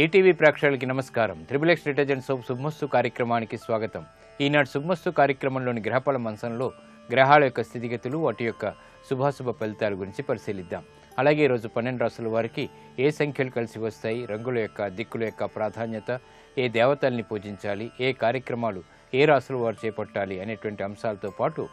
ETV ప్రేక్షకులకి నమస్కారం. Triple X detergent soap శుభమస్తు కార్యక్రమానికి స్వాగతం. ఈనాడు శుభమస్తు కార్యక్రమంలోని గ్రహఫల మంచంలో గ్రహాల యొక్క స్థితిగతులు వాటి యొక్క శుభాశుభ ఫలితాల గురించి పరిశీలిద్దాం. అలాగే ఈరోజు పన్నెండు రాసుల వారికి ఏ సంఖ్యలు కలిసి వస్తాయి రంగుల యొక్క దిక్కుల యొక్క ప్రాధాన్యత ఏ దేవతల్ని పూజించాలి ఏ కార్యక్రమాలు ఏ రాసుల వారు చేపట్టాలి అనేటువంటి అంశాలతో పాటు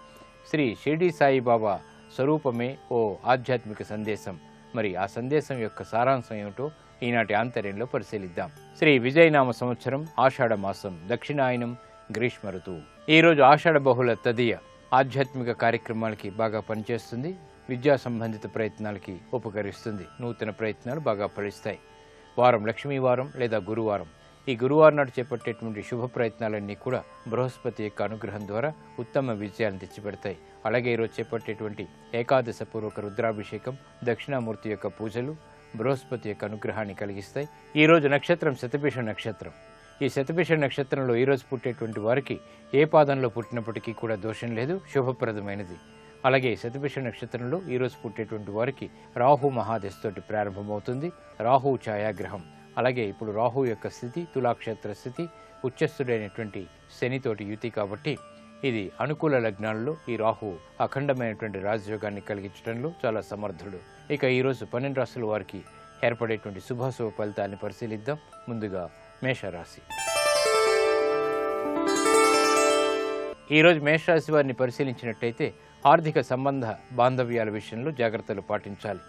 శ్రీ షిర్డీ సాయిబాబా స్వరూపమే ఓ ఆధ్యాత్మిక సందేశం. మరి ఆ సందేశం యొక్క సారాంశం ఏమిటో ఈనాటి ఆంతర్యంలో పరిశీలిద్దాం. శ్రీ విజయనామ సంవత్సరం ఆషాఢ మాసం దక్షిణాయనం గ్రీష్మ ఋతువు ఈరోజు ఆషాఢ బహుళ తదియ ఆధ్యాత్మిక కార్యక్రమాలకి బాగా పనిచేస్తుంది. విద్యా సంబంధిత ప్రయత్నాలకి ఉపకరిస్తుంది. నూతన ప్రయత్నాలు బాగా ఫలిస్తాయి. వారం లక్ష్మీ వారం లేదా గురువారం. ఈ గురువారం నాడు చేపట్టేటువంటి శుభ ప్రయత్నాలన్నీ కూడా బృహస్పతి యొక్క అనుగ్రహం ద్వారా ఉత్తమ విజయాలను తెచ్చిపెడతాయి. అలాగే ఈరోజు చేపట్టేటువంటి ఏకాదశ పూర్వక రుద్రాభిషేకం దక్షిణామూర్తి యొక్క పూజలు బృహస్పతి యొక్క అనుగ్రహాన్ని కలిగిస్తాయి. ఈ రోజు నక్షత్రం శతభిష నక్షత్రం. ఈ శతభిష నక్షత్రంలో ఈరోజు పుట్టేటువంటి వారికి ఏ పాదంలో పుట్టినప్పటికీ కూడా దోషం లేదు శుభప్రదమైనది. అలాగే శతభిష నక్షత్రంలో ఈరోజు పుట్టేటువంటి వారికి రాహు మహాదశతోటి ప్రారంభమవుతుంది. రాహు ఛాయాగ్రహం. అలాగే ఇప్పుడు రాహు యొక్క స్థితి తులాక్షేత్ర స్థితి ఉచ్చస్థుడైనటువంటి శనితోటి యుతి కాబట్టి ఇది అనుకూల లగ్నాల్లో ఈ రాహు అఖండమైనటువంటి రాజయోగాన్ని కలిగించడంలో చాలా సమర్థుడు. ఇక ఈరోజు పన్నెండు రాసుల వారికి ఏర్పడేటువంటి శుభాశుభ ఫలితాన్ని పరిశీలిద్దాం. ముందుగా మేషరాశి. ఈరోజు మేషరాశి వారిని పరిశీలించినట్టయితే ఆర్థిక సంబంధ బాంధవ్యాల విషయంలో జాగ్రత్తలు పాటించాలి.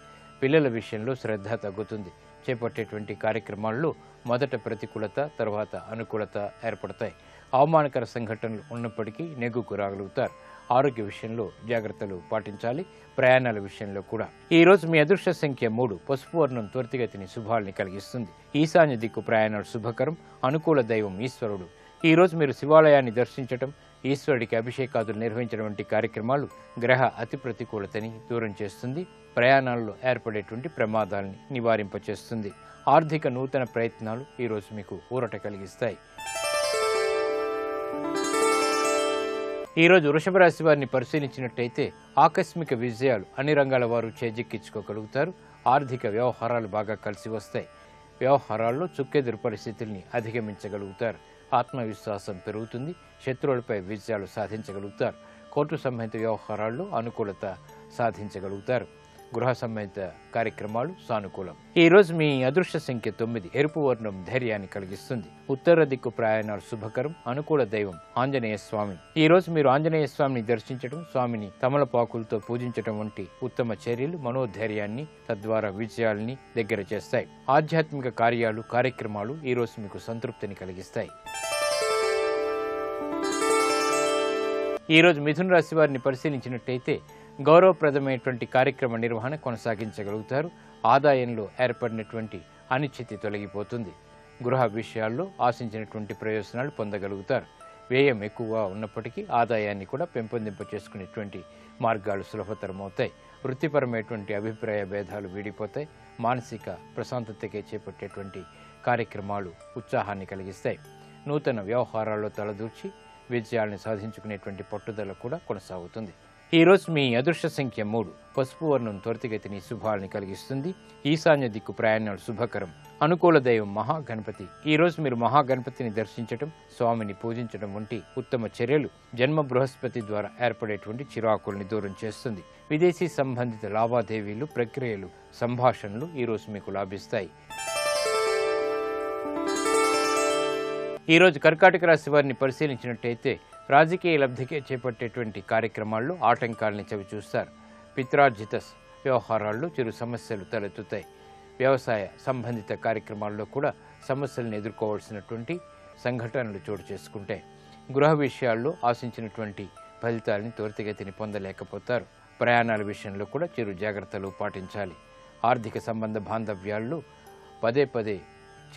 పిల్లల విషయంలో శ్రద్ధ తగ్గుతుంది. చేపట్టేటువంటి కార్యక్రమాల్లో మొదట ప్రతికూలత తర్వాత అనుకూలత ఏర్పడతాయి. అవమానకర సంఘటనలు ఉన్నప్పటికీ నెగ్గుకు రాగలుగుతారు ఆరోగ్య విషయంలో జాగ్రత్తలు పాటించాలి. ప్రయాణాల విషయంలో కూడా. ఈ రోజు మీ అదృష్ట సంఖ్య మూడు. పసుపు వర్ణం త్వరితగతిని శుభాల్ని కలిగిస్తుంది. ఈశాన్య దిక్కు ప్రయాణాలు శుభకరం. అనుకూల దైవం ఈశ్వరుడు. ఈ రోజు మీరు శివాలయాన్ని దర్శించటం ఈశ్వరుడికి అభిషేకాదులు నిర్వహించడం వంటి కార్యక్రమాలు గ్రహ అతి ప్రతికూలతని దూరం చేస్తుంది. ప్రయాణాల్లో ఏర్పడేటువంటి ప్రమాదాలని నివారింపచేస్తుంది. ఆర్థిక నూతన ప్రయత్నాలు ఈరోజు మీకు ఊరట కలిగిస్తాయి. ఈరోజు వృషభ రాశి వారిని పరిశీలించినట్టయితే ఆకస్మిక విజయాలు అన్ని రంగాల వారు చేజిక్కించుకోగలుగుతారు. ఆర్థిక వ్యవహారాలు బాగా కలిసి వస్తాయి. వ్యవహారాల్లో చుక్కెదురు పరిస్థితుల్ని అధిగమించగలుగుతారు. ఆత్మవిశ్వాసం పెరుగుతుంది. శత్రువులపై విజయాలు సాధించగలుగుతారు. కోర్టు సంబంధిత వ్యవహారాల్లో అనుకూలత సాధించగలుగుతారు. గృహ సంబంధిత కార్యక్రమాలు సానుకూలం. ఈ రోజు మీ అదృష్ట సంఖ్య తొమ్మిది. ఎరుపు వర్ణం ధైర్యాన్ని కలిగిస్తుంది. ఉత్తర దిక్కు ప్రయాణాలు శుభకరం. అనుకూల దైవం ఆంజనేయ స్వామి. ఈ రోజు మీరు ఆంజనేయ స్వామిని దర్శించడం స్వామిని తమలపాకులతో పూజించడం వంటి ఉత్తమ చర్యలు మనోధైర్యాన్ని తద్వారా విజయాల్ని దగ్గర చేస్తాయి. ఆధ్యాత్మిక కార్యాలు కార్యక్రమాలు ఈ రోజు మీకు సంతృప్తిని కలిగిస్తాయి. ఈ రోజు మిథున రాశి వారిని పరిశీలించినట్టయితే గౌరవప్రదమైనటువంటి కార్యక్రమ నిర్వహణ కొనసాగించగలుగుతారు. ఆదాయంలో ఏర్పడినటువంటి అనిశ్చితి తొలగిపోతుంది. గృహ విషయాల్లో ఆశించినటువంటి ప్రయోజనాలు పొందగలుగుతారు. వ్యయం ఎక్కువగా ఉన్నప్పటికీ ఆదాయాన్ని కూడా పెంపొందింప చేసుకునేటువంటి మార్గాలు సులభతరమవుతాయి. వృత్తిపరమైనటువంటి అభిప్రాయ భేదాలు వీడిపోతాయి. మానసిక ప్రశాంతతకే చేపట్టేటువంటి కార్యక్రమాలు ఉత్సాహాన్ని కలిగిస్తాయి. నూతన వ్యవహారాల్లో తలదూర్చి విజయాలను సాధించుకునేటువంటి పట్టుదల కూడా కొనసాగుతుంది. ఈరోజు మీ అదృష్ట సంఖ్య మూడు. పసుపు వర్ణం త్వరితగతిని శుభాలని కలిగిస్తుంది. ఈశాన్య దిక్కు ప్రయాణాలు శుభకరం. అనుకూల దైవం మహాగణపతి. ఈరోజు మీరు మహాగణపతిని దర్శించడం స్వామిని పూజించడం వంటి ఉత్తమ చర్యలు జన్మ బృహస్పతి ద్వారా ఏర్పడేటువంటి చిరాకుల్ని దూరం చేస్తుంది. విదేశీ సంబంధిత లావాదేవీలు ప్రక్రియలు సంభాషణలు ఈరోజు మీకు లాభిస్తాయి. ఈరోజు కర్కాటక రాశి వారిని పరిశీలించినట్టయితే రాజకీయ లబ్ధికే చేపట్టేటువంటి కార్యక్రమాల్లో ఆటంకాల్ని చవి చూస్తారు. పిత్రార్జిత వ్యవహారాల్లో చిరు సమస్యలు తలెత్తుతాయి. వ్యవసాయ సంబంధిత కార్యక్రమాల్లో కూడా సమస్యలను ఎదుర్కోవాల్సినటువంటి సంఘటనలు చోటు చేసుకుంటాయి గృహ విషయాల్లో ఆశించినటువంటి ఫలితాలని త్వరితగతిని పొందలేకపోతారు. ప్రయాణాల విషయంలో కూడా చిరు జాగ్రత్తలు పాటించాలి. ఆర్థిక సంబంధ బాంధవ్యాల్లో పదే పదే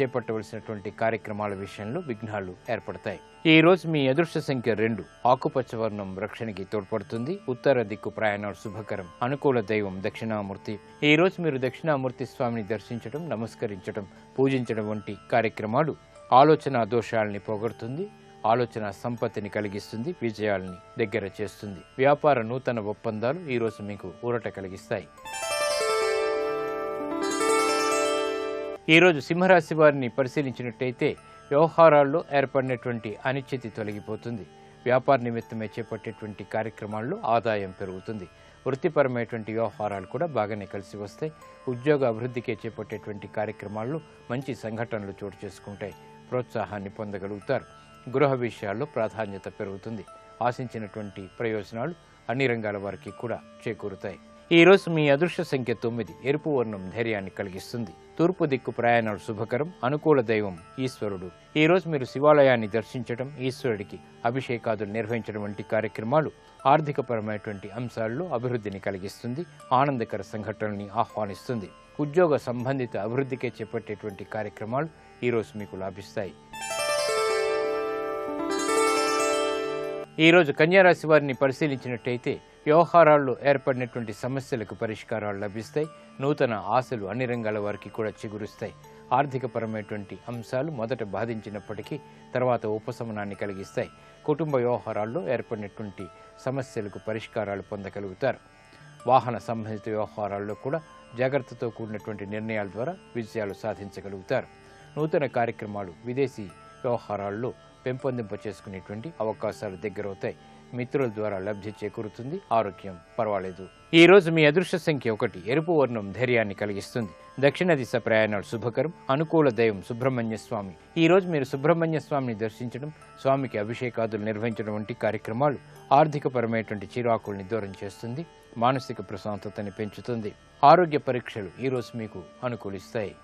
చేపట్టవలసినటువంటి కార్యక్రమాల విషయంలో విఘ్నాలు ఏర్పడతాయి. ఈ రోజు మీ అదృష్ట సంఖ్య రెండు ఆకుపచ్చ వర్ణం రక్షణకి తోడ్పడుతుంది. ఉత్తర దిక్కు ప్రయాణాలు శుభకరం. అనుకూల దైవం దక్షిణామూర్తి. ఈ రోజు మీరు దక్షిణామూర్తి స్వామిని దర్శించడం నమస్కరించడం పూజించడం వంటి కార్యక్రమాలు ఆలోచన దోషాలని పోగొడుతుంది. ఆలోచన సంపత్తిని కలిగిస్తుంది విజయాల్ని దగ్గర చేస్తుంది. వ్యాపార నూతన ఒప్పందాలు ఈ రోజు మీకు ఊరట కలిగిస్తాయి. ఈరోజు సింహరాశి వారిని పరిశీలించినట్టయితే వ్యవహారాల్లో ఏర్పడినటువంటి అనిశ్చితి తొలగిపోతుంది. వ్యాపార నిమిత్తమే చేపట్టేటువంటి కార్యక్రమాల్లో ఆదాయం పెరుగుతుంది. వృత్తిపరమైనటువంటి వ్యవహారాలు కూడా బాగానే కలిసి వస్తాయి. ఉద్యోగ అభివృద్ధికే చేపట్టేటువంటి కార్యక్రమాల్లో మంచి సంఘటనలు చోటు చేసుకుంటాయి. ప్రోత్సాహాన్ని పొందగలుగుతారు. గృహ విషయాల్లో ప్రాధాన్యత పెరుగుతుంది. ఆశించినటువంటి ప్రయోజనాలు అన్ని రంగాల వారికి కూడా చేకూరుతాయి. ఈరోజు మీ అదృష్ట సంఖ్య తొమ్మిది. ఎరుపు వర్ణం ధైర్యాన్ని కలిగిస్తుంది. తూర్పు దిక్కు ప్రయాణాలు శుభకరం. అనుకూల దైవం ఈశ్వరుడు. ఈరోజు మీరు శివాలయాన్ని దర్శించడం ఈశ్వరుడికి అభిషేకాదులు నిర్వహించడం వంటి కార్యక్రమాలు ఆర్థికపరమైనటువంటి అంశాల్లో అభివృద్ధిని కలిగిస్తుంది ఆనందకర సంఘటనల్ని ఆహ్వానిస్తుంది. ఉద్యోగ సంబంధిత అభివృద్ధికే చేపట్టేటువంటి కార్యక్రమాలు ఈరోజు మీకు లాభిస్తాయి. ఈరోజు కన్యారాశి వారిని పరిశీలించినట్టయితే వ్యవహారాల్లో ఏర్పడినటువంటి సమస్యలకు పరిష్కారాలు లభిస్తాయి. నూతన ఆశలు అన్ని రంగాల వారికి కూడా చిగురుస్తాయి. ఆర్థికపరమైనటువంటి అంశాలు మొదట బాధించినప్పటికీ తర్వాత ఉపశమనాన్ని కలిగిస్తాయి. కుటుంబ వ్యవహారాల్లో ఏర్పడినటువంటి సమస్యలకు పరిష్కారాలు పొందగలుగుతారు. వాహన సంబంధిత వ్యవహారాల్లో కూడా జాగ్రత్తతో కూడినటువంటి నిర్ణయాల ద్వారా విజయాలు సాధించగలుగుతారు. నూతన కార్యక్రమాలు విదేశీ వ్యవహారాల్లో పెంపొందింప చేసుకునేటువంటి అవకాశాలు దగ్గరవుతాయి. మిత్రుల ద్వారా లబ్ధి చేకూరుతుంది. ఆరోగ్యం పర్వాలేదు. ఈ రోజు మీ అదృష్ట సంఖ్య ఒకటి. ఎరుపు వర్ణం ధైర్యాన్ని కలిగిస్తుంది. దక్షిణ దిశ ప్రయాణాలు శుభకరం. అనుకూల దైవం సుబ్రహ్మణ్య స్వామి. ఈ రోజు మీరు సుబ్రహ్మణ్య స్వామిని దర్శించడం స్వామికి అభిషేకాదులు నిర్వహించడం వంటి కార్యక్రమాలు ఆర్థికపరమైనటువంటి చిరాకుల్ని దూరం చేస్తుంది. మానసిక ప్రశాంతతని పెంచుతుంది. ఆరోగ్య పరీక్షలు ఈ రోజు మీకు అనుకూలిస్తాయి.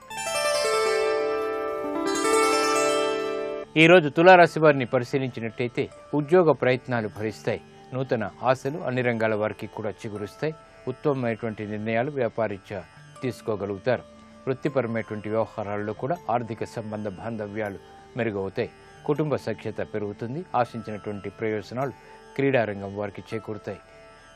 ఈరోజు తులారాశి వారిని పరిశీలించినట్టయితే ఉద్యోగ ప్రయత్నాలు భరిస్తాయి నూతన ఆశలు అన్ని రంగాల వారికి కూడా చిగురుస్తాయి. ఉత్తమమైనటువంటి నిర్ణయాలు వ్యాపారీత్యా తీసుకోగలుగుతారు. వృత్తిపరమైనటువంటి వ్యవహారాల్లో కూడా ఆర్థిక సంబంధ బాంధవ్యాలు మెరుగవుతాయి. కుటుంబ సఖ్యత పెరుగుతుంది. ఆశించినటువంటి ప్రయోజనాలు క్రీడారంగం వారికి చేకూరుతాయి.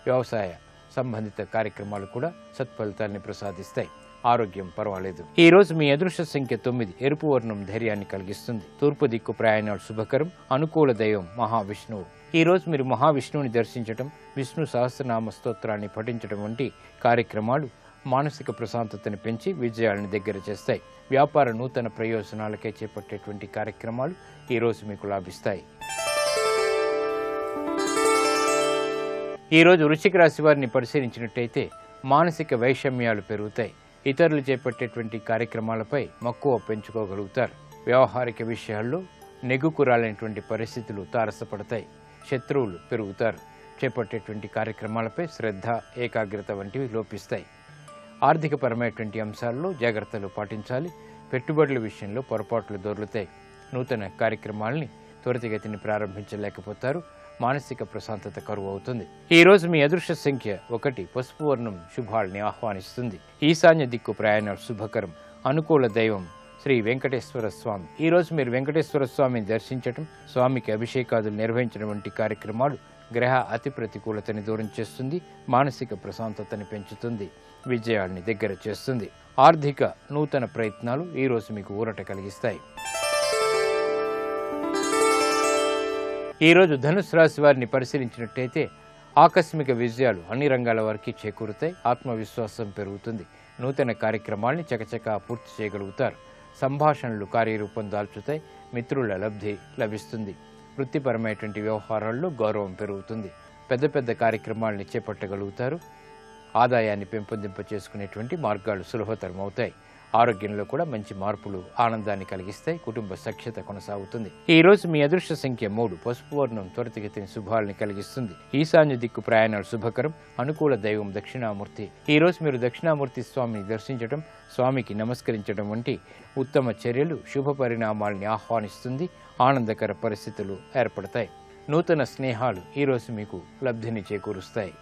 వ్యవసాయ సంబంధిత కార్యక్రమాలు కూడా సత్ఫలితాల్ని ప్రసాదిస్తాయి. ఆరోగ్యం పర్వాలేదు. ఈ రోజు మీ అదృష్ట సంఖ్య తొమ్మిది. ఎరుపు వర్ణం ధైర్యాన్ని కలిగిస్తుంది. తూర్పు దిక్కు ప్రయాణాలు శుభకరం. అనుకూల దైవం మహావిష్ణువు. ఈ రోజు మీరు మహావిష్ణువుని దర్శించటం విష్ణు సహస్రనామ స్తోత్రాన్ని పఠించడం వంటి కార్యక్రమాలు మానసిక ప్రశాంతతను పెంచి విజయాలను దగ్గర చేస్తాయి. వ్యాపార నూతన ప్రయోజనాలకే చేపట్టేటువంటి కార్యక్రమాలు ఈ రోజు మీకు లాభిస్తాయి. ఈ రోజు వృశ్చిక రాశి వారిని పరిశీలించినట్టయితే మానసిక వైషమ్యాలు పెరుగుతాయి. ఇతరులు చేపట్టేటువంటి కార్యక్రమాలపై మక్కువ పెంచుకోగలుగుతారు. వ్యవహారిక విషయాల్లో నెగుకురాలైనటువంటి పరిస్థితులు తారసపడతాయి. శత్రువులు పెరుగుతారు. చేపట్టేటువంటి కార్యక్రమాలపై శ్రద్ధ ఏకాగ్రత వంటివి లోపిస్తాయి. ఆర్థికపరమైనటువంటి అంశాల్లో జాగ్రత్తలు పాటించాలి. పెట్టుబడుల విషయంలో పొరపాట్లు దొర్లుతాయి. నూతన కార్యక్రమాల్ని త్వరితగతిని ప్రారంభించలేకపోతారు. మానసిక ప్రశాంతత కరువు అవుతుంది. ఈరోజు మీ అదృష్ట సంఖ్య ఒకటి పసుపు వర్ణం శుభాల్ని ఆహ్వానిస్తుంది. ఈశాన్య దిక్కు ప్రయాణాలు శుభకరం అనుకూల దైవం శ్రీ వెంకటేశ్వర స్వామి. ఈ రోజు మీరు వెంకటేశ్వర స్వామిని దర్శించటం స్వామికి అభిషేకాదులు నిర్వహించడం వంటి కార్యక్రమాలు గ్రహ అతి ప్రతికూలతని దూరం చేస్తుంది మానసిక ప్రశాంతతని పెంచుతుంది విజయాల్ని దగ్గర చేస్తుంది. ఆర్థిక నూతన ప్రయత్నాలు ఈరోజు మీకు ఊరట కలిగిస్తాయి. ఈరోజు ధనుసు రాశి వారిని పరిశీలించినట్టయితే ఆకస్మిక విజయాలు అన్ని రంగాల వారికి చేకూరుతాయి. ఆత్మవిశ్వాసం పెరుగుతుంది. నూతన కార్యక్రమాల్ని చకచకా పూర్తి చేయగలుగుతారు. సంభాషణలు కార్యరూపం దాల్చుతాయి. మిత్రుల లబ్ధి లభిస్తుంది. వృత్తిపరమైనటువంటి వ్యవహారాల్లో గౌరవం పెరుగుతుంది. పెద్ద పెద్ద కార్యక్రమాల్ని చేపట్టగలుగుతారు. ఆదాయాన్ని పెంపొందింప చేసుకునేటువంటి మార్గాలు సులభతరం అవుతాయి ఆరోగ్యంలో కూడా మంచి మార్పులు ఆనందాన్ని కలిగిస్తాయి కుటుంబ సఖ్యత కొనసాగుతుంది. ఈ రోజు మీ అదృష్ట సంఖ్య మూడు. పసుపు వర్ణం త్వరితగతిని శుభాలని కలిగిస్తుంది. ఈశాన్య దిక్కు ప్రయాణాలు శుభకరం. అనుకూల దైవం దక్షిణామూర్తి. ఈ రోజు మీరు దక్షిణామూర్తి స్వామిని దర్శించడం స్వామికి నమస్కరించడం వంటి ఉత్తమ చర్యలు శుభ పరిణామాల్ని ఆహ్వానిస్తుంది. ఆనందకర పరిస్థితులు ఏర్పడతాయి. నూతన స్నేహాలు ఈరోజు మీకు లబ్ధిని చేకూరుస్తాయి.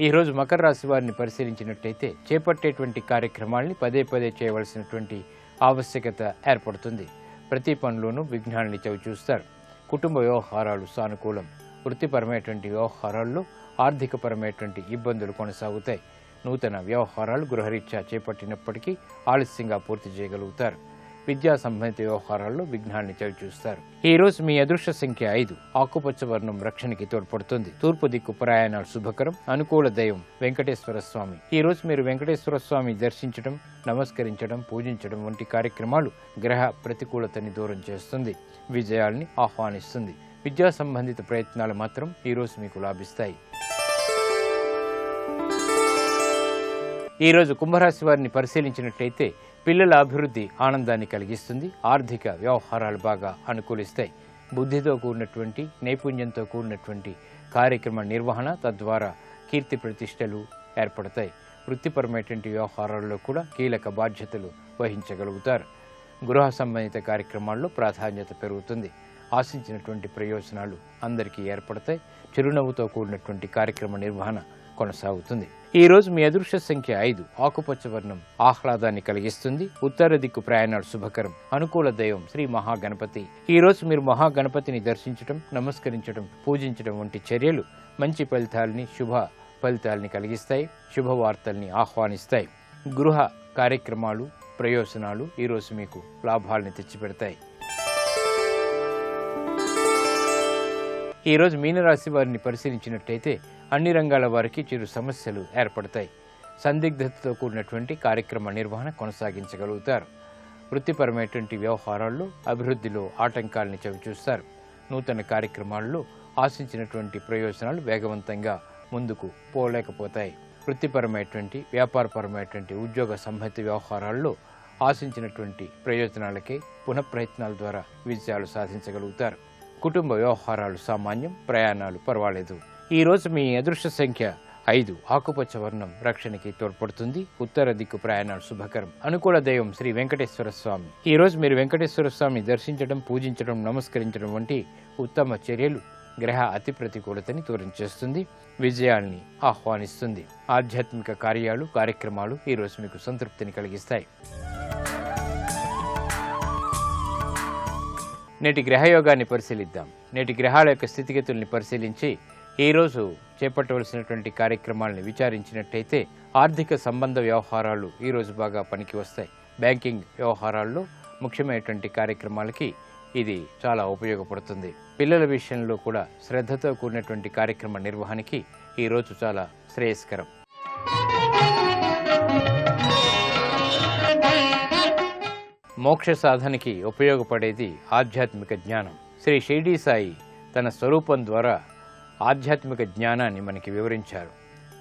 ఈ రోజు మకర రాశి వారిని పరిశీలించినట్టయితే చేపట్టేటువంటి కార్యక్రమాల్ని పదే పదే చేయవలసినటువంటి ఆవశ్యకత ఏర్పడుతుంది. ప్రతి పనిలోనూ విఘ్నాల్ని చవి చూస్తారు. కుటుంబ వ్యవహారాలు సానుకూలం. వృత్తిపరమైనటువంటి వ్యవహారాల్లో ఆర్థికపరమైనటువంటి ఇబ్బందులు కొనసాగుతాయి. నూతన వ్యవహారాలు గృహరీత్యా చేపట్టినప్పటికీ ఆలస్యంగా పూర్తి చేయగలుగుతారు. విద్యా సంబంధిత వ్యవహారాల్లో విఘ్నాన్ని చవిచూస్తారు. ఈ రోజు మీ అదృష్ట సంఖ్య ఐదు. ఆకుపచ్చ వర్ణం రక్షణకి తోడ్పడుతుంది. తూర్పు దిక్కు ప్రయాణాలు శుభకరం. అనుకూల దైవం వెంకటేశ్వర స్వామి. ఈ రోజు మీరు వెంకటేశ్వర స్వామి దర్శించడం నమస్కరించడం పూజించడం వంటి కార్యక్రమాలు గ్రహ ప్రతికూలతని దూరం చేస్తుంది. విజయాల్ని ఆహ్వానిస్తుంది. విద్యా సంబంధిత ప్రయత్నాలు మాత్రం ఈ రోజు మీకు లాభిస్తాయి. ఈ రోజు కుంభరాశి వారిని పరిశీలించినట్లయితే పిల్లల అభివృద్ధి ఆనందాన్ని కలిగిస్తుంది ఆర్థిక వ్యవహారాలు బాగా అనుకూలిస్తాయి. బుద్ధితో కూడినటువంటి నైపుణ్యంతో కూడినటువంటి కార్యక్రమ నిర్వహణ తద్వారా కీర్తి ప్రతిష్టలు ఏర్పడతాయి. వృత్తిపరమైనటువంటి వ్యవహారాల్లో కూడా కీలక బాధ్యతలు వహించగలుగుతారు. గృహ సంబంధిత కార్యక్రమాల్లో ప్రాధాన్యత పెరుగుతుంది. ఆశించినటువంటి ప్రయోజనాలు అందరికీ ఏర్పడతాయి. చిరునవ్వుతో కూడినటువంటి కార్యక్రమ నిర్వహణ కొనసాగుతుంది. ఈ రోజు మీ అదృష్ట సంఖ్య ఐదు. ఆకుపచ్చ వర్ణం ఆహ్లాదాన్ని కలిగిస్తుంది. ఉత్తర దిక్కు ప్రయాణాలు శుభకరం. అనుకూల దైవం శ్రీ మహాగణపతి. ఈ రోజు మీరు మహాగణపతిని దర్శించడం నమస్కరించడం పూజించడం వంటి చర్యలు మంచి ఫలితాలని శుభ ఫలితాలని కలిగిస్తాయి శుభవార్తల్ని ఆహ్వానిస్తాయి. గృహ కార్యక్రమాలు ప్రయోజనాలు ఈరోజు మీకు లాభాలని తెచ్చిపెడతాయి. ఈ రోజు మీనరాశి వారిని పరిశీలించినట్టయితే అన్ని రంగాల వారికి చిరు సమస్యలు ఏర్పడతాయి. సందిగ్ధతతో కూడినటువంటి కార్యక్రమ నిర్వహణ కొనసాగించగలుగుతారు. వృత్తిపరమైనటువంటి వ్యవహారాల్లో అభివృద్ధిలో ఆటంకాలని చవిచూస్తారు. నూతన కార్యక్రమాల్లో ఆశించినటువంటి ప్రయోజనాలు వేగవంతంగా ముందుకు పోలేకపోతాయి. వృత్తిపరమైనటువంటి వ్యాపారపరమైనటువంటి ఉద్యోగ సంబంధిత వ్యవహారాల్లో ఆశించినటువంటి ప్రయోజనాలకే పునఃప్రయత్నాల ద్వారా విజయాలు సాధించగలుగుతారు. కుటుంబ వ్యవహారాలు సామాన్యం ప్రయాణాలు పర్వాలేదు. ఈరోజు మీ అదృష్ట సంఖ్య ఐదు. ఆకుపచ్చ వర్ణం రక్షణకి తోడ్పడుతుంది. ఉత్తర దిక్కు ప్రయాణాలు శుభకరం. అనుకూల దైవం శ్రీ వెంకటేశ్వర స్వామి. ఈరోజు మీరు వెంకటేశ్వర స్వామిని దర్శించడం పూజించడం నమస్కరించడం వంటి ఉత్తమ చర్యలు గ్రహ అతి ప్రతికూలతని తోరించేస్తుంది. విజయాల్ని ఆహ్వానిస్తుంది. ఆధ్యాత్మిక కార్యాలు కార్యక్రమాలు ఈరోజు మీకు సంతృప్తిని కలిగిస్తాయి. నేటి గ్రహయోగాన్ని పరిశీలిద్దాం. నేటి గ్రహాల యొక్క స్థితిగతుల్ని పరిశీలించి ఈరోజు చేపట్టవలసినటువంటి కార్యక్రమాలను విచారించినట్టయితే ఆర్థిక సంబంధ వ్యవహారాలు ఈరోజు బాగా పనికి వస్తాయి. బ్యాంకింగ్ వ్యవహారాల్లో ముఖ్యమైనటువంటి కార్యక్రమాలకి ఇది చాలా ఉపయోగపడుతుంది. పిల్లల విషయంలో కూడా శ్రద్ధతో కూడినటువంటి కార్యక్రమ నిర్వహణకి ఈ రోజు చాలా శ్రేయస్కరం. మోక్ష సాధనకి ఉపయోగపడేది ఆధ్యాత్మిక జ్ఞానం. శ్రీ షిర్డీ సాయి తన స్వరూపం ద్వారా ఆధ్యాత్మిక జ్ఞానాన్ని మనకి వివరించారు.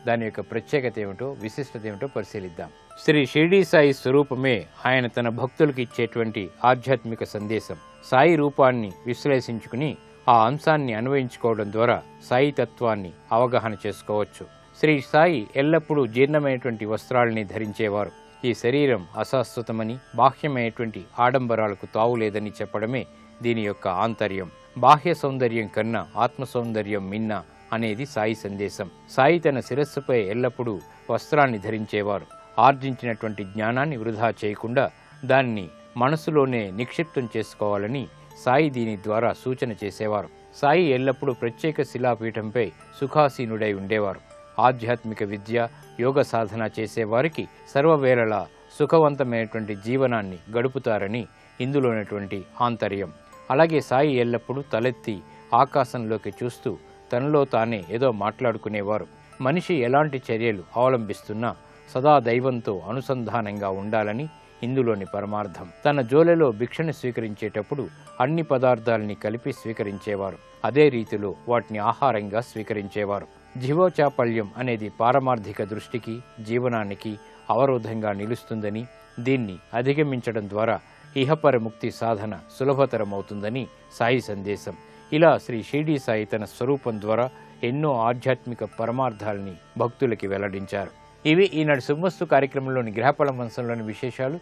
దాని యొక్క ప్రత్యేకత ఏమిటో విశిష్టత ఏమిటో పరిశీలిద్దాం. శ్రీ షిర్డీ సాయి స్వరూపమే ఆయన తన భక్తులకు ఇచ్చేటువంటి ఆధ్యాత్మిక సందేశం. సాయి రూపాన్ని విశ్లేషించుకుని ఆ అంశాన్ని అన్వయించుకోవడం ద్వారా సాయి తత్వాన్ని అవగాహన చేసుకోవచ్చు. శ్రీ సాయి ఎల్లప్పుడూ జీర్ణమైనటువంటి వస్త్రాలని ధరించేవారు. ఈ శరీరం అశాశ్వతమని బాహ్యమైనటువంటి ఆడంబరాలకు తావులేదని చెప్పడమే దీని యొక్క ఆంతర్యం. బాహ్య సౌందర్యం కన్నా ఆత్మ సౌందర్యం మిన్న అనేది సాయి సందేశం. సాయి తన శిరస్సుపై ఎల్లప్పుడూ వస్త్రాన్ని ధరించేవారు. ఆర్జించినటువంటి జ్ఞానాన్ని వృధా చేయకుండా దాన్ని మనసులోనే నిక్షిప్తం చేసుకోవాలని సాయి దీని ద్వారా సూచన చేసేవారు. సాయి ఎల్లప్పుడూ ప్రత్యేక శిలాపీఠంపై సుఖాసీనుడై ఉండేవారు. ఆధ్యాత్మిక విద్య యోగ సాధన చేసేవారికి సర్వవేళలా సుఖవంతమైనటువంటి జీవనాన్ని గడుపుతారని ఇందులోనటువంటి ఆంతర్యం. అలాగే సాయి ఎల్లప్పుడూ తలెత్తి ఆకాశంలోకి చూస్తూ తనలో తానే ఏదో మాట్లాడుకునేవారు. మనిషి ఎలాంటి చర్యలు అవలంబిస్తున్నా సదా దైవంతో అనుసంధానంగా ఉండాలని ఇందులోని పరమార్థం. తన జోలెలో భిక్షను స్వీకరించేటప్పుడు అన్ని పదార్థాలని కలిపి స్వీకరించేవారు. అదే రీతిలో వాటిని ఆహారంగా స్వీకరించేవారు. జీవోచాపల్యం అనేది పారమార్థిక దృష్టికి జీవనానికి అవరోధంగా నిలుస్తుందని దీన్ని అధిగమించడం ద్వారా ఇహపర ముక్తి సాధన సులభతరమవుతుందని సాయి సందేశం. ఇలా శ్రీ షిర్డీ సాయి తన స్వరూపం ద్వారా ఎన్నో ఆధ్యాత్మిక పరమార్థాలని భక్తులకి వెల్లడించారు. ఇవి ఈనాడు సుమస్తు కార్యక్రమంలోని గ్రహపల వంశంలోని విశేషాలు.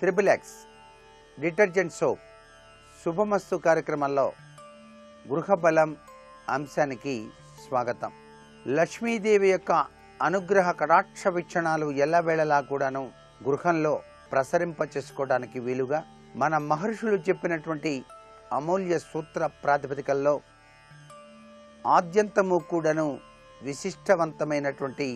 Triple X detergent soap. శుభమస్తు కార్యక్రమంలో గృహ బలం అంశానికి స్వాగతం. లక్ష్మీదేవి యొక్క అనుగ్రహ కటాక్ష వీక్షణాలు ఎల్లవేళలా కూడాను గృహంలో ప్రసరింప చేసుకోవడానికి వీలుగా మన మహర్షులు చెప్పినటువంటి అమూల్య సూత్ర ప్రాతిపదికల్లో ఆద్యంతము కూడాను విశిష్టవంతమైనటువంటి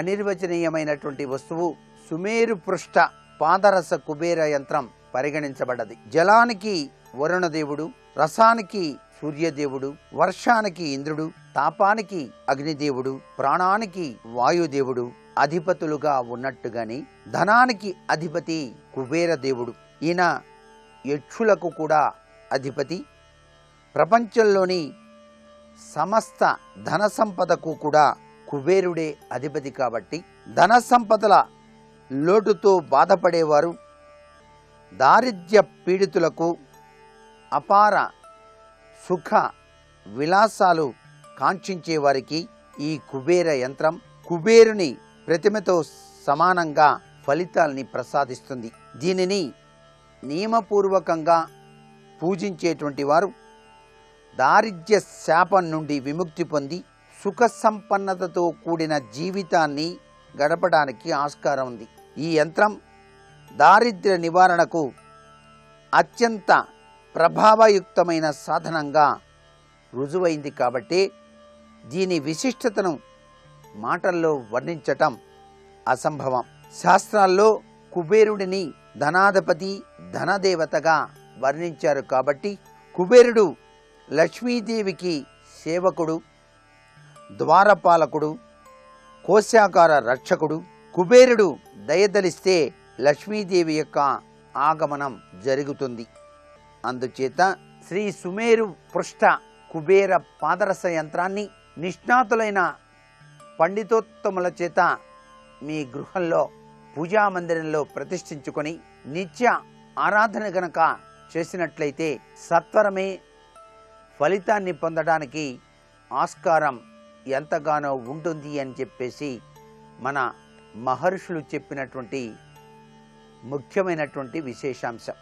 అనిర్వచనీయమైనటువంటి వస్తువు సుమేరు పృష్ఠ పాదరస కుబేర యంత్రం పరిగణించబడ్డది. జలానికి వరుణదేవుడు రసానికి సూర్యదేవుడు వర్షానికి ఇంద్రుడు తాపానికి అగ్నిదేవుడు ప్రాణానికి వాయుదేవుడు అధిపతులుగా ఉన్నట్టుగాని ధనానికి అధిపతి కుబేర దేవుడు ఈయన యక్షులకు కూడా అధిపతి. ప్రపంచంలోని సమస్త ధన సంపదకు కూడా కుబేరుడే అధిపతి కాబట్టి ధన సంపదల లోటుతో బాధపడేవారు దారిద్ర్య పీడితులకు అపార సుఖ విలాసాలు కాంక్షించే వారికి ఈ కుబేర యంత్రం కుబేరుని ప్రతిమతో సమానంగా ఫలితాల్ని ప్రసాదిస్తుంది. దీనిని నియమపూర్వకంగా పూజించేటువంటి వారు దారిద్ర్య శాపం నుండి విముక్తి పొంది సుఖ సంపన్నతతో కూడిన జీవితాన్ని గడపడానికి ఆస్కారం ఉంది. ఈ యంత్రం దారిద్ర్య నివారణకు అత్యంత ప్రభావయుక్తమైన సాధనంగా రుజువైంది కాబట్టి దీని విశిష్టతను మాటల్లో వర్ణించటం అసంభవం. శాస్త్రాల్లో కుబేరుడిని ధనాధిపతి ధనదేవతగా వర్ణించారు కాబట్టి కుబేరుడు లక్ష్మీదేవికి సేవకుడు ద్వారపాలకుడు కోశాకార రక్షకుడు. కుబేరుడు దయదలిస్తే లక్ష్మీదేవి యొక్క ఆగమనం జరుగుతుంది. అందుచేత శ్రీ సుమేరు పృష్ఠ కుబేర పాదరస యంత్రాన్ని నిష్ణాతులైన పండితోత్తముల చేత మీ గృహంలో పూజా మందిరంలో ప్రతిష్ఠించుకొని నిత్య ఆరాధన గనక చేసినట్లయితే సత్వరమే ఫలితాన్ని పొందడానికి ఆస్కారం ఎంతగానో ఉంటుంది అని చెప్పేసి మన మహర్షులు చెప్పినటువంటి ముఖ్యమైనటువంటి విశేషాంశం.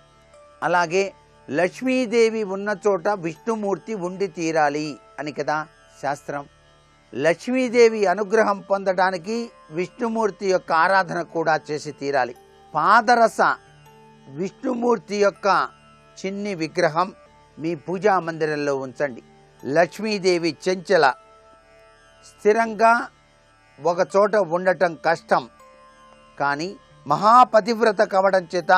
అలాగే లక్ష్మీదేవి ఉన్న చోట విష్ణుమూర్తి ఉండి తీరాలి అని కదా శాస్త్రం. లక్ష్మీదేవి అనుగ్రహం పొందడానికి విష్ణుమూర్తి యొక్క ఆరాధన కూడా చేసి తీరాలి. పాదరస విష్ణుమూర్తి యొక్క చిన్ని విగ్రహం మీ పూజా మందిరంలో ఉంచండి. లక్ష్మీదేవి చెంచల స్థిరంగా ఒక చోట ఉండటం కష్టం. కానీ మహాపతివ్రత కావడం చేత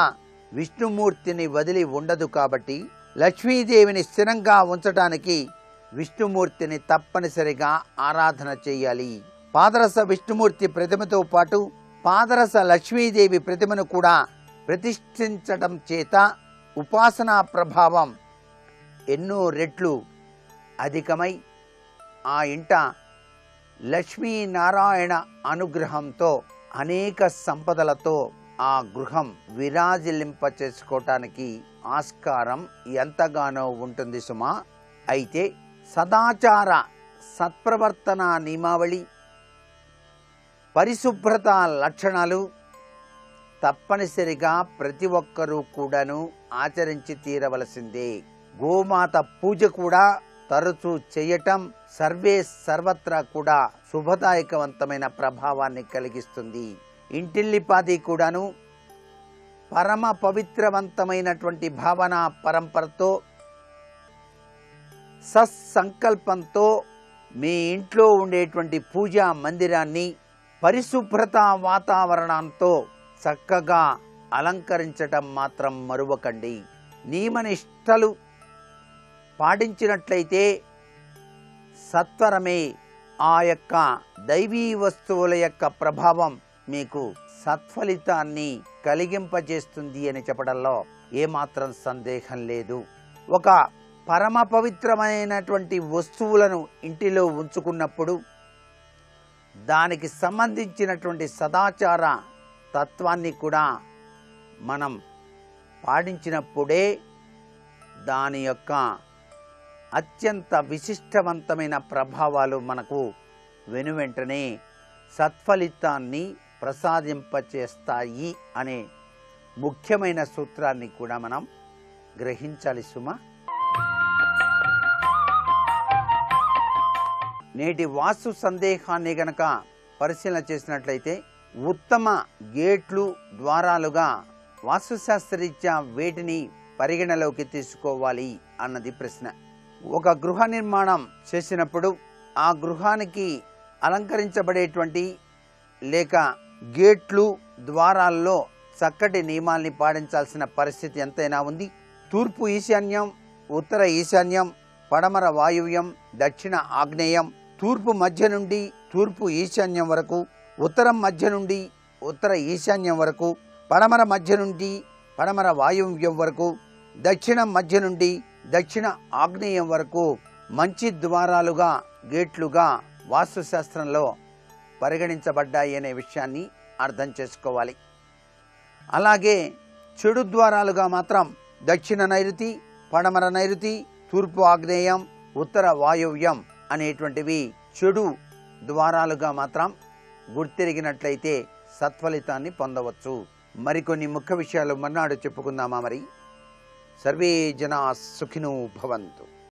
విష్ణుమూర్తిని వదిలి ఉండదు కాబట్టి లక్ష్మీదేవిని స్థిరంగా ఉంచటానికి విష్ణుమూర్తిని తప్పనిసరిగా ఆరాధన చేయాలి. పాదరస విష్ణుమూర్తి ప్రతిమతో పాటు పాదరస లక్ష్మీదేవి ప్రతిమను కూడా ప్రతిష్ఠించటం చేత ఉపాసనా ప్రభావం ఎన్నో రెట్లు అధికమై ఆ ఇంట లక్ష్మీనారాయణ అనుగ్రహంతో అనేక సంపదలతో ఆ గృహం విరాజిల్లింప చేసుకోవటానికి ఆస్కారం ఎంతగానో ఉంటుంది సుమా. అయితే సదాచార సత్ప్రవర్తన నియమావళి పరిశుభ్రత లక్షణాలు తప్పనిసరిగా ప్రతి ఒక్కరూ కూడాను ఆచరించి తీరవలసిందే. గోమాత పూజ కూడా తరచూ చేయటం సర్వే సర్వత్రా కూడా శుభదాయకవంతమైన ప్రభావాన్ని కలిగిస్తుంది. ఇంటిల్లిపాది కూడాను పరమ పవిత్రవంతమైనటువంటి భావన పరంపరతో సత్సంకల్పంతో మీ ఇంట్లో ఉండేటువంటి పూజా మందిరాన్ని పరిశుభ్రత వాతావరణంతో చక్కగా అలంకరించటం మాత్రం మరువకండి. నియమనిష్టలు పాటించినట్లయితే సత్వరమే ఆ యొక్క దైవీ వస్తువుల యొక్క ప్రభావం మీకు సత్ఫలితాన్ని కలిగింపజేస్తుంది అని చెప్పడంలో ఏమాత్రం సందేహం లేదు. ఒక పరమ పవిత్రమైనటువంటి వస్తువులను ఇంటిలో ఉంచుకున్నప్పుడు దానికి సంబంధించినటువంటి సదాచార తత్వాన్ని కూడా మనం పాటించినప్పుడే దాని యొక్క అత్యంత విశిష్టవంతమైన ప్రభావాలు మనకు వెనువెంటనే సత్ఫలితాన్ని ప్రసాదింపచేస్తాయి అనే ముఖ్యమైన సూత్రాన్ని కూడా మనం గ్రహించాలి సుమ. నేటి వాస్తు సందేహాన్ని గనక పరిశీలన చేసినట్లయితే ఉత్తమ గేట్లు ద్వారాలుగా వాస్తుశాస్త్రరీత్యా వేటిని పరిగణలోకి తీసుకోవాలి అన్నది ప్రశ్న. ఒక గృహ నిర్మాణం చేసినప్పుడు ఆ గృహానికి అలంకరించబడేటువంటి లేక గేట్లు ద్వారాల్లో చక్కటి నియమాల్ని పాటించాల్సిన పరిస్థితి ఎంతైనా ఉంది. తూర్పు ఈశాన్యం ఉత్తర ఈశాన్యం పడమర వాయువ్యం దక్షిణ ఆగ్నేయం తూర్పు మధ్య నుండి తూర్పు ఈశాన్యం వరకు ఉత్తరం మధ్య నుండి ఉత్తర ఈశాన్యం వరకు పడమర మధ్య నుండి పడమర వాయువ్యం వరకు దక్షిణం మధ్య నుండి దక్షిణ ఆగ్నేయం వరకు మంచి ద్వారాలుగా గేట్లుగా వాస్తుశాస్త్రంలో పరిగణించబడ్డాయి అనే విషయాన్ని అర్థం చేసుకోవాలి. అలాగే చెడు ద్వారాలుగా మాత్రం దక్షిణ నైరుతి పడమర నైరుతి తూర్పు ఆగ్నేయం ఉత్తర వాయువ్యం అనేటువంటివి చెడు ద్వారాలుగా మాత్రం గుర్తిరిగినట్లయితే సత్ఫలితాన్ని పొందవచ్చు. మరికొన్ని ముఖ్య విషయాలు మర్నాడు చెప్పుకుందామా మరి? सर्वे जना सुखिनो भवन्तु।